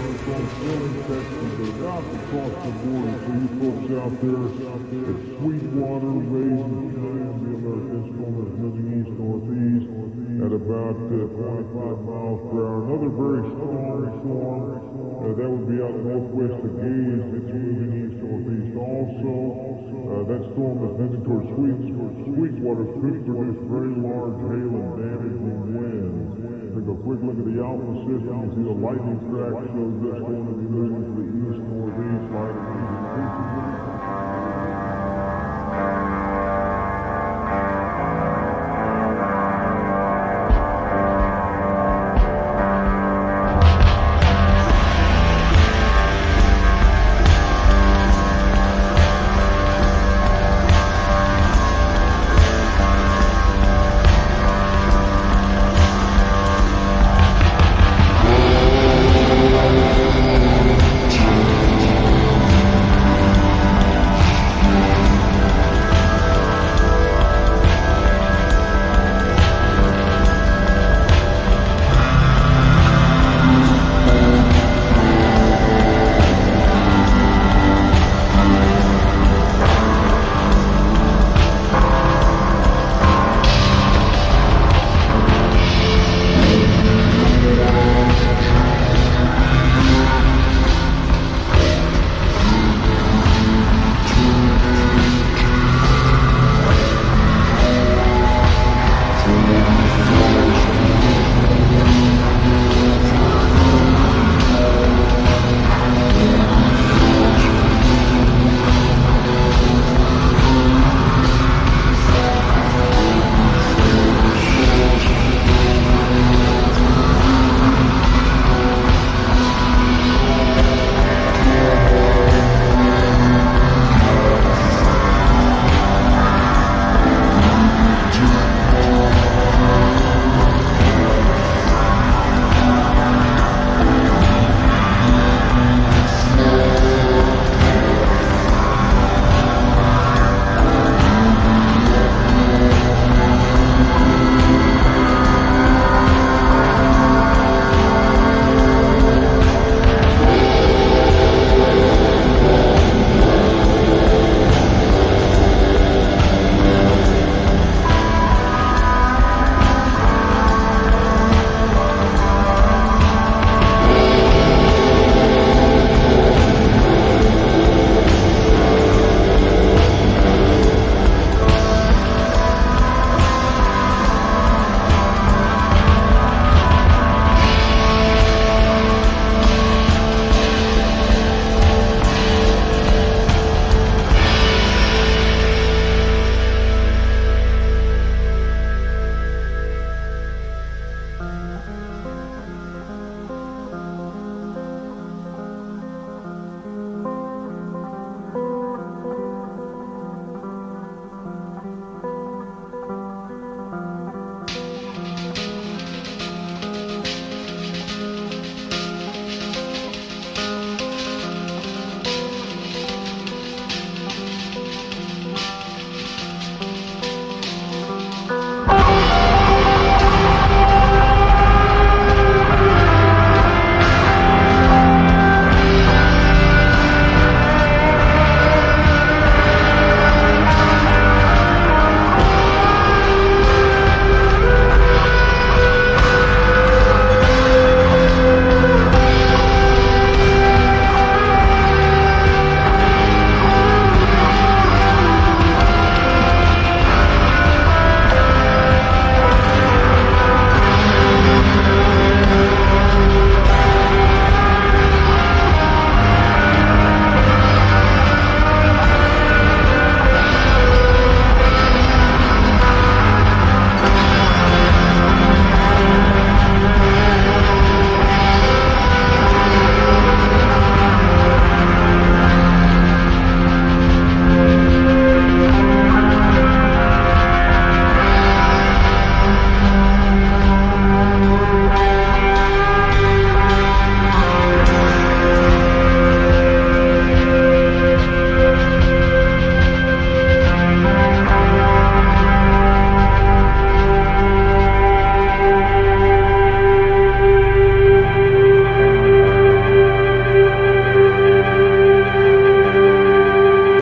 from Sterling, Texas, but about across the border for you folks out there at Sweetwater, Raisin, Cheyenne, the American storm is moving east northeast at about uh, 25 miles per hour. Another very strong storm that would be out northwest of Gaze. It's east northeast also. That storm is heading towards Sweet, Sweetwater could produce very large hail and damaging winds. At the Alpha system. You see the lightning track shows this going to be moving to the east northeast. Lightning